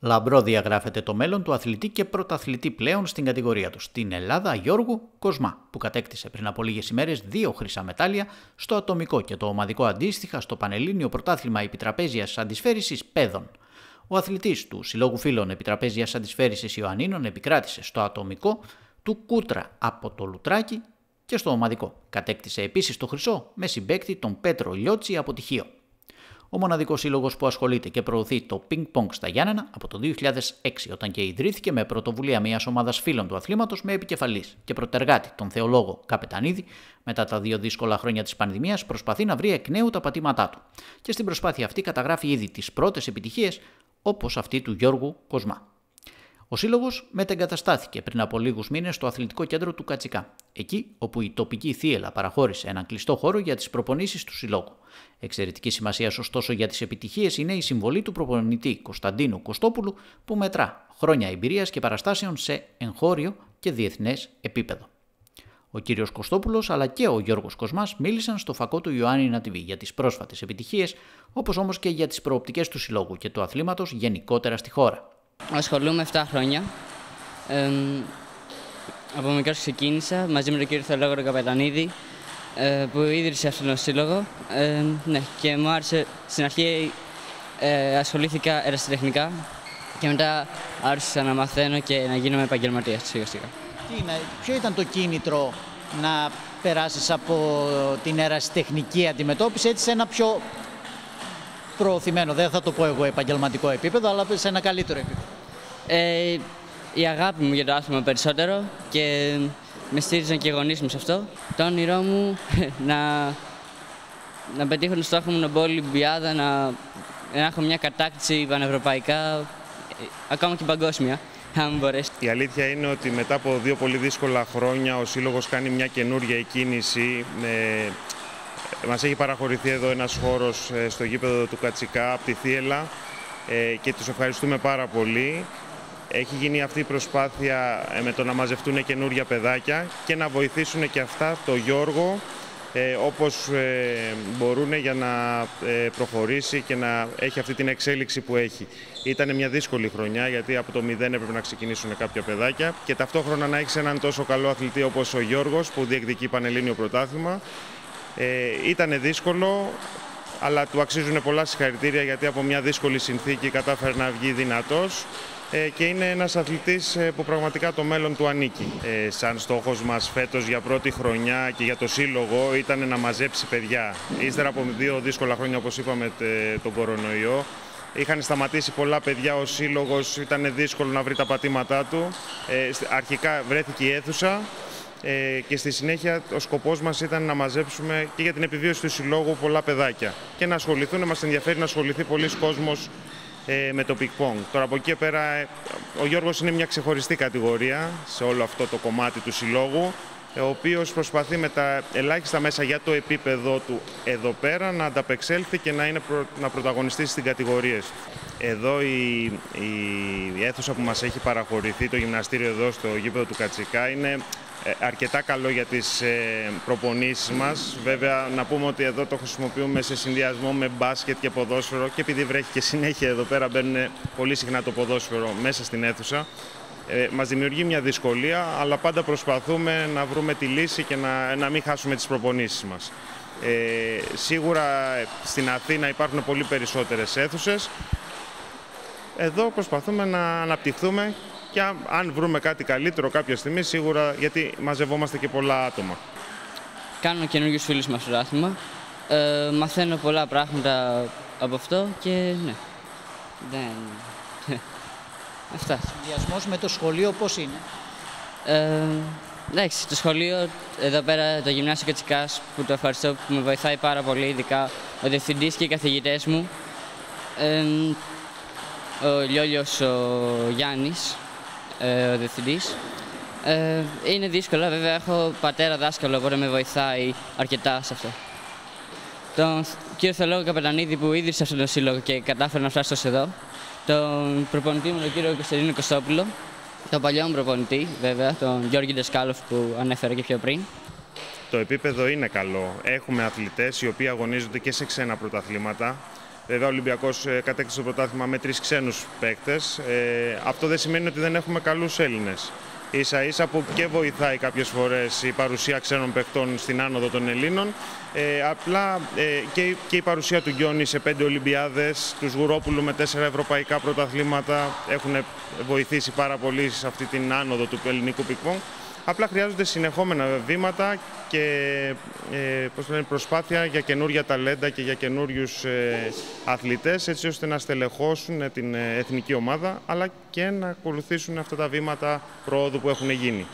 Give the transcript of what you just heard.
Λαμπρό διαγράφεται το μέλλον του αθλητή και πρωταθλητή πλέον στην κατηγορία του, στην Ελλάδα Γιώργου Κοσμά, που κατέκτησε πριν από λίγες ημέρες δύο χρυσά μετάλλια στο ατομικό και το ομαδικό αντίστοιχα στο Πανελλήνιο Πρωτάθλημα Επιτραπέζιας Αντισφαίρισης Παίδων. Ο αθλητής του Συλλόγου Φίλων Επιτραπέζιας Αντισφαίρισης Ιωαννίνων επικράτησε στο ατομικό του Κούτρα από το Λουτράκι και στο ομαδικό. Κατέκτησε επίσης το χρυσό με συμπαίκτη τον Πέτρο Λιώτσι από τυχείο ο μοναδικός σύλλογος που ασχολείται και προωθεί το ping-pong στα Γιάννενα από το 2006, όταν και ιδρύθηκε με πρωτοβουλία μιας ομάδας φίλων του αθλήματος με επικεφαλής και προτεργάτη τον θεολόγο Καπετανίδη, μετά τα δύο δύσκολα χρόνια της πανδημίας, προσπαθεί να βρει εκ νέου τα πατήματά του. Και στην προσπάθεια αυτή καταγράφει ήδη τις πρώτες επιτυχίες, όπως αυτή του Γιώργου Κοσμά. Ο Σύλλογος μετεγκαταστάθηκε πριν από λίγους μήνες στο αθλητικό κέντρο του Κατσικά, εκεί όπου η τοπική θύελα παραχώρησε έναν κλειστό χώρο για τις προπονήσεις του Συλλόγου. Εξαιρετική σημασία, ωστόσο, για τις επιτυχίες είναι η συμβολή του προπονητή Κωνσταντίνου Κωστόπουλου, που μετρά χρόνια εμπειρίας και παραστάσεων σε εγχώριο και διεθνές επίπεδο. Ο κύριος Κωστόπουλος αλλά και ο Γιώργος Κοσμάς μίλησαν στο φακό του Ιωάννη Νατιβή για τις πρόσφατες επιτυχίες, όπως όμως και για τις προοπτικές του Συλλόγου και του αθλήματος γενικότερα στη χώρα. Ασχολούμαι 7 χρόνια. Ε, από μικρός ξεκίνησα μαζί με τον κύριο Θεολόγο Καπετανίδη ε, που ίδρυσε αυτόν τον σύλλογο. Ε, ναι, και μου άρεσε στην αρχή ε, ασχολήθηκα ερασιτεχνικά και μετά άρχισα να μαθαίνω και να γίνομαι επαγγελματίας σιγά σιγά. Τι είναι, ποιο ήταν το κίνητρο να περάσεις από την ερασιτεχνική αντιμετώπιση έτσι σε ένα πιο προωθημένο, δεν θα το πω εγώ επαγγελματικό επίπεδο, αλλά σε ένα καλύτερο επίπεδο. Ε, η αγάπη μου για το άθλημα περισσότερο και με στήριζαν και οι γονείς μου σε αυτό. Το όνειρό μου να, να πετύχω τον στόχο μου να μπω Ολυμπιάδα, να, να έχω μια κατάκτηση πανευρωπαϊκά, ακόμα και παγκόσμια. Αν μπορέσει. Η αλήθεια είναι ότι μετά από δύο πολύ δύσκολα χρόνια ο Σύλλογος κάνει μια καινούργια εκκίνηση. Με... Μας έχει παραχωρηθεί εδώ ένας χώρος ε, στο γήπεδο του Κατσικά από τη Θίελα ε, και τους ευχαριστούμε πάρα πολύ έχει γίνει αυτή η προσπάθεια ε, με το να μαζευτούν καινούργια παιδάκια και να βοηθήσουν και αυτά το Γιώργο ε, όπως ε, μπορούν για να ε, προχωρήσει και να έχει αυτή την εξέλιξη που έχει. Ήταν μια δύσκολη χρονιά γιατί από το μηδέν έπρεπε να ξεκινήσουν κάποια παιδάκια και ταυτόχρονα να έχεις έναν τόσο καλό αθλητή όπως ο Γιώργος που διεκδικεί Πανελλήνιο Πρωτάθλημα. Ε, ήταν δύσκολο, αλλά του αξίζουν πολλά συγχαρητήρια γιατί από μια δύσκολη συνθήκη κατάφερε να βγει δυνατός ε, και είναι ένας αθλητής ε, που πραγματικά το μέλλον του ανήκει. Ε, σαν στόχος μας φέτος για πρώτη χρονιά και για το σύλλογο ήταν να μαζέψει παιδιά. Ύστερα από δύο δύσκολα χρόνια όπως είπαμε τον κορονοϊό Είχαν σταματήσει πολλά παιδιά, ο σύλλογος ήταν δύσκολο να βρει τα πατήματά του. αρχικά βρέθηκε η αίθουσα και στη συνέχεια ο σκοπός μας ήταν να μαζέψουμε και για την επιβίωση του συλλόγου πολλά παιδάκια και να ασχοληθούν, μας ενδιαφέρει να ασχοληθεί πολλοί κόσμος ε, με το πινγκ-πονγκ. Τώρα από εκεί πέρα ε, ο Γιώργος είναι μια ξεχωριστή κατηγορία σε όλο αυτό το κομμάτι του συλλόγου ο οποίος προσπαθεί με τα ελάχιστα μέσα για το επίπεδο του εδώ πέρα να ανταπεξέλθει και να, είναι να πρωταγωνιστήσει στην κατηγορία Εδώ η, η, η αίθουσα που μας έχει παραχωρηθεί, το γυμναστήριο εδώ στο γήπεδο του Κατσικά, είναι ε, αρκετά καλό για τις ε, προπονήσεις μας. Βέβαια να πούμε ότι εδώ το χρησιμοποιούμε σε συνδυασμό με μπάσκετ και ποδόσφαιρο και επειδή βρέχει και συνέχεια εδώ πέρα μπαίνουν πολύ συχνά το ποδόσφαιρο μέσα στην αίθουσα. Ε, μας δημιουργεί μια δυσκολία, αλλά πάντα προσπαθούμε να βρούμε τη λύση και να, να μην χάσουμε τις προπονήσεις μας. Ε, σίγουρα στην Αθήνα υπάρχουν πολύ περισσότερες αίθουσες. Εδώ προσπαθούμε να αναπτυχθούμε και αν βρούμε κάτι καλύτερο κάποια στιγμή, σίγουρα γιατί μαζευόμαστε και πολλά άτομα. Κάνω καινούργιους φίλους με αυτό το άθλημα. Ε, μαθαίνω πολλά πράγματα από αυτό και ναι. Δεν... Αυτά. Συνδυασμός με το σχολείο πώς είναι; Ε, εντάξει, το σχολείο εδώ πέρα, το γυμνάσιο Κατσικάς που το ευχαριστώ που με βοηθάει πάρα πολύ, ειδικά ο διευθυντής και οι καθηγητές μου. Ε, ο Λιόλιος ο Γιάννης, ε, ο διευθυντής. Ε, είναι δύσκολο, βέβαια έχω πατέρα δάσκαλο που με βοηθάει αρκετά σε αυτό. Τον κύριο Θεολόγο Καπετανίδη που ίδρυσε αυτόν τον σύλλογο και κατάφερε να φτάσει τόσο εδώ. Τον προπονητή μου, τον κύριο Κωνσταντίνο Κωστόπουλο. Τον παλιό μου προπονητή, βέβαια, τον Γιώργη Ντεσκάλοφ που ανέφερα και πιο πριν. Το επίπεδο είναι καλό. Έχουμε αθλητές οι οποίοι αγωνίζονται και σε ξένα πρωταθλήματα Βέβαια, ο Ολυμπιακός ε, κατέκτησε το πρωτάθλημα με τρεις ξένους παίκτες. Ε, αυτό δεν σημαίνει ότι δεν έχουμε καλούς Έλληνες. σα ίσα που και βοηθάει κάποιες φορές η παρουσία ξένων παιχτών στην άνοδο των Ελλήνων. Ε, απλά ε, και, και η παρουσία του Γκιόνι σε πέντε Ολυμπιάδες, τους Γουρόπουλου με τέσσερα ευρωπαϊκά πρωταθλήματα έχουν βοηθήσει πάρα πολύ σε αυτή την άνοδο του ελληνικού πικπong. Απλά χρειάζονται συνεχόμενα βήματα και ε, πώς λένε, προσπάθεια για καινούργια ταλέντα και για καινούριους ε, αθλητές έτσι ώστε να στελεχώσουν την ε, εθνική ομάδα αλλά και να ακολουθήσουν αυτά τα βήματα προόδου που έχουν γίνει.